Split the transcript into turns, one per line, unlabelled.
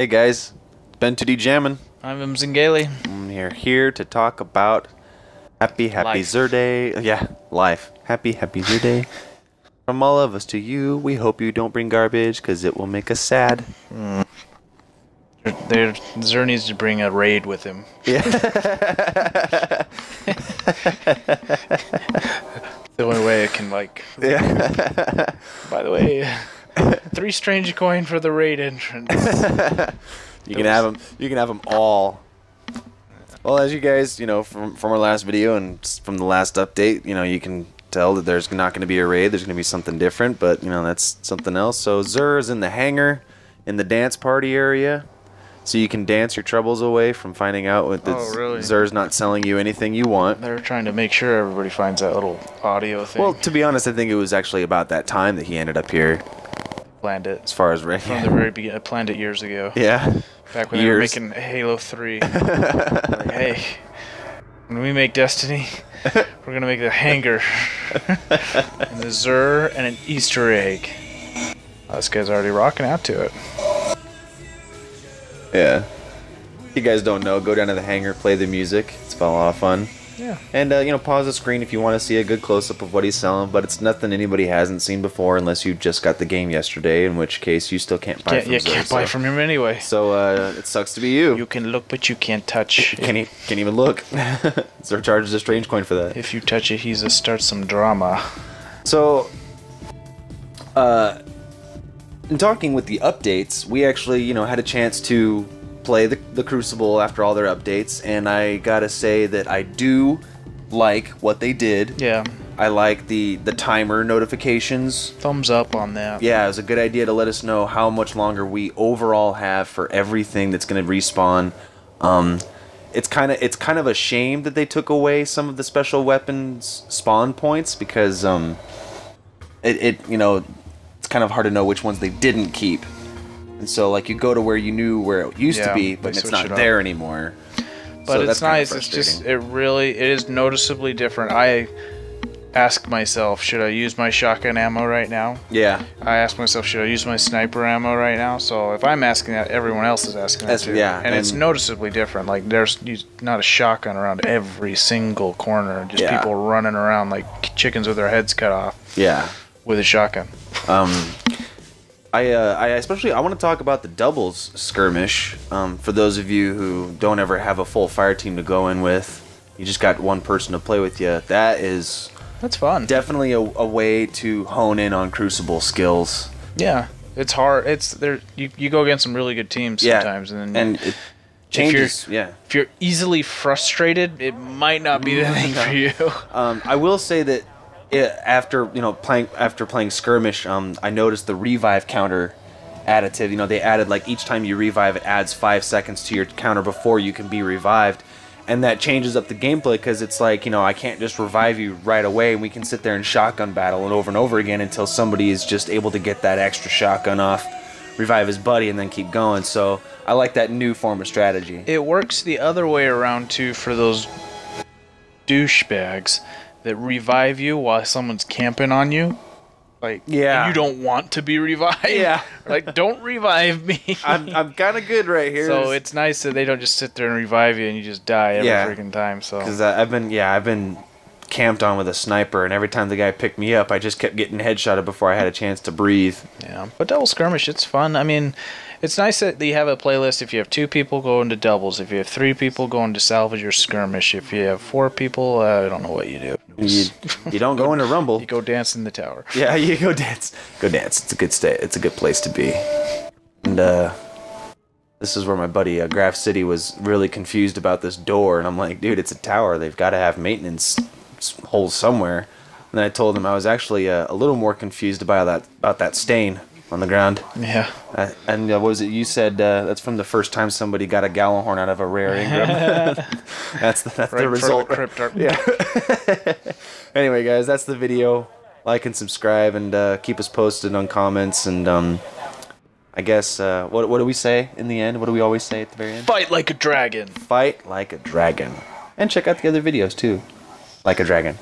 Hey guys, Ben 2D Jammin.
I'm Mzingeli.
We're here to talk about Happy Happy
Life.
Xur Day. Yeah, life. Happy Happy Xur Day. From all of us to you, we hope you don't bring garbage because it will make us sad. Mm.
There, Xur needs to bring a raid with him.
Yeah.
The only way it can like.
yeah.
By the way, three strange coin for the raid entrance.
You can have them. You can have them all. Well, as you guys, you know, from from our last video and from the last update, you know, you can tell that there's not going to be a raid. There's going to be something different, but you know, that's something else. So Xur is in the hangar, in the dance party area, so you can dance your troubles away from finding out what that
Oh, really?
Xur's not selling you anything you want.
They're trying to make sure everybody finds that little audio thing.
Well, to be honest, I think it was actually about that time that he ended up here,
planned it
as far as ra-
from the very beginning. I planned it years ago.
yeah.
Back when they were making Halo 3. like, hey, when we make Destiny, we're gonna make the hangar, and the Xur, and an Easter egg. Oh, this guy's already rocking out to it.
Yeah. If you guys don't know, go down to the hangar, play the music. It's been a lot of fun.
Yeah.
And, uh, you know, pause the screen if you want to see a good close up of what he's selling, but it's nothing anybody hasn't seen before unless you just got the game yesterday, in which case you still can't buy
Can't,
from
you can't
so.
buy from him anyway.
So, uh, it sucks to be you.
You can look, but you can't touch.
can't, e- can't even look. Xur charges a strange coin for that.
If you touch it, he's a start some drama.
So, uh, in talking with the updates, we actually, you know, had a chance to play the, the Crucible after all their updates, and I gotta say that I do like what they did.
Yeah.
I like the the timer notifications.
Thumbs up on that.
Yeah, it was a good idea to let us know how much longer we overall have for everything that's going to respawn. Um, it's kind of it's kind of a shame that they took away some of the special weapons spawn points because um, it, it you know it's kind of hard to know which ones they didn't keep. And so like you go to where you knew where it used to be, but it's not
it
there anymore.
But
So
it's nice. It's just it really it is noticeably different. I ask myself, should I use my shotgun ammo right now?
Yeah,
I ask myself, should I use my sniper ammo right now? So if I'm asking that, everyone else is asking
That's-
that too.
yeah,
and, it's noticeably different. Like there's not a shotgun around every single corner. Just
Yeah.
people running around like chickens with their heads cut off
yeah.
with a shotgun.
Um, I, uh, I especially I want to talk about the doubles skirmish. Um, for those of you who don't ever have a full fire team to go in with, you just got one person to play with you. That is
That's fun.
definitely a, a way to hone in on Crucible skills.
yeah, it's hard. It's there. You, you go against some really good teams
Yeah,
sometimes, and then
and it
you're-
changes. Yeah.
if you're easily frustrated, it might not be the thing for you.
Um, I will say that after you know playing after playing skirmish, um, I noticed the revive counter additive. You know they added like each time you revive, it adds five seconds to your counter before you can be revived, and that changes up the gameplay because it's like you know I can't just revive you right away, and we can sit there and shotgun battle and over and over again until somebody is just able to get that extra shotgun off, revive his buddy, and then keep going. So I like that new form of strategy.
It works the other way around too for those douchebags that revive you while someone's camping on you. Like,
Yeah.
and you don't want to be revived.
Yeah.
like, don't revive me.
I'm, I'm kind of good right here.
so it's nice that they don't just sit there and revive you and you just die every
Yeah.
freaking time. So
Because I've been, yeah, I've been camped on with a sniper, and every time the guy picked me up, I just kept getting headshotted before I had a chance to breathe.
Yeah, but double skirmish, it's fun. I mean, it's nice that you have a playlist. If you have two people, go into doubles. If you have three people, go into salvage or skirmish. If you have four people, uh, I don't know what you do.
You, you don't go into Rumble.
You go dance in the tower.
Yeah, you go dance. Go dance. It's a good state. It's a good place to be. And uh, this is where my buddy uh, Graph City was really confused about this door, and I'm like, dude, it's a tower. They've got to have maintenance holes somewhere. And then I told him I was actually uh, a little more confused about that about that stain on the ground.
Yeah.
Uh, and uh, what was it you said? Uh, that's from the first time somebody got a Gjallarhorn out of a rare engram. that's the, that's
Right
the result.
Crypt
Yeah. anyway, guys, that's the video. Like and subscribe, and uh, keep us posted on comments. And um, I guess uh, what what do we say in the end? What do we always say at the very end?
Fight like a dragon.
Fight like a dragon, and check out the other videos too, like a dragon.